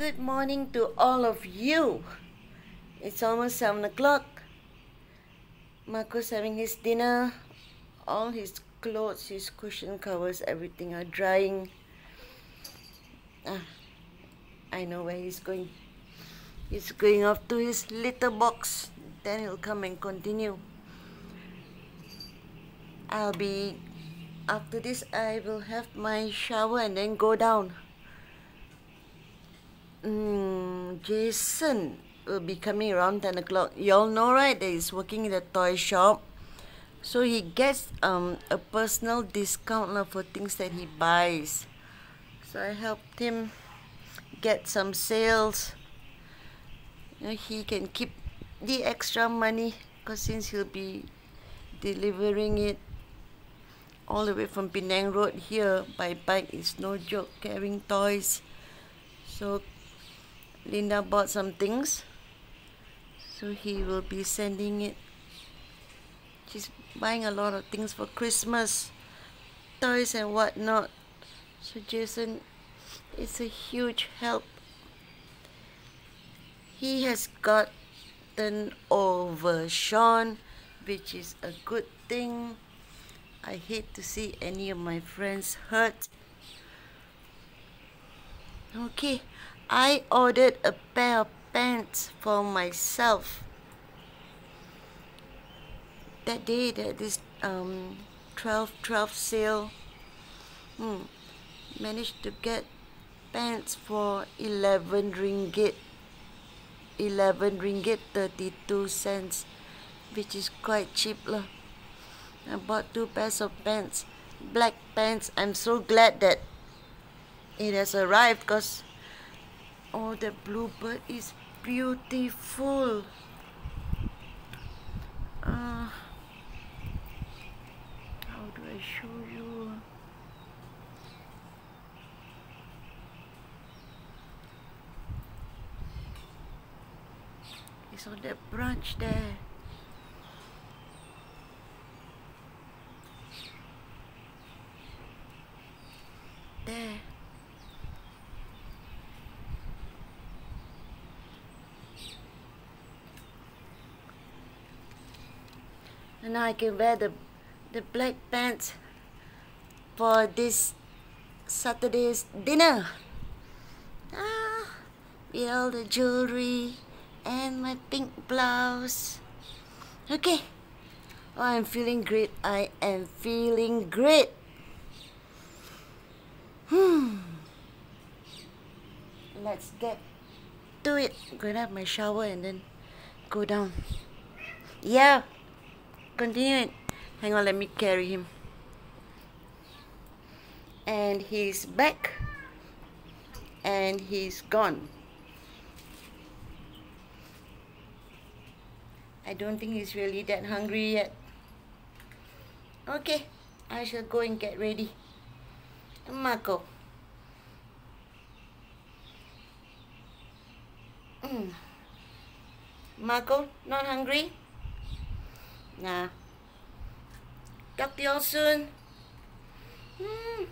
Good morning to all of you. It's almost 7 o'clock. Marco's having his dinner. All his clothes, his cushion covers, everything are drying. Ah, I know where he's going. He's going off to his litter box. Then he'll come and continue. I'll be after this I will have my shower and then go down. Mm, Jason will be coming around 10 o'clock. You all know, right, that he's working in the toy shop. So he gets um, a personal discount for things that he buys. So I helped him get some sales. You know, he can keep the extra money because since he'll be delivering it all the way from Penang Road here by bike it's no joke carrying toys. So Linda bought some things. So he will be sending it. She's buying a lot of things for Christmas. Toys and whatnot. So Jason it's a huge help. He has gotten over Sean which is a good thing. I hate to see any of my friends hurt. Okay I ordered a pair of pants for myself. That day that this um 12 12 sale hmm, managed to get pants for 11 ringgit 11 ringgit 32 cents which is quite cheap lah. I bought two pairs of pants black pants I'm so glad that it has arrived because Oh, the bluebird is beautiful. Uh, how do I show you? It's on that branch there. There. And now I can wear the the black pants for this Saturday's dinner. Ah, with all the jewelry and my pink blouse. Okay. Oh, I'm feeling great. I am feeling great. Hmm. Let's get to it. Have my shower and then go down. Yeah continue it. Hang on, let me carry him. And he's back. And he's gone. I don't think he's really that hungry yet. Okay, I shall go and get ready. Marco. Mm. Marco, not hungry? Nah. Talk to you all soon. Hmm.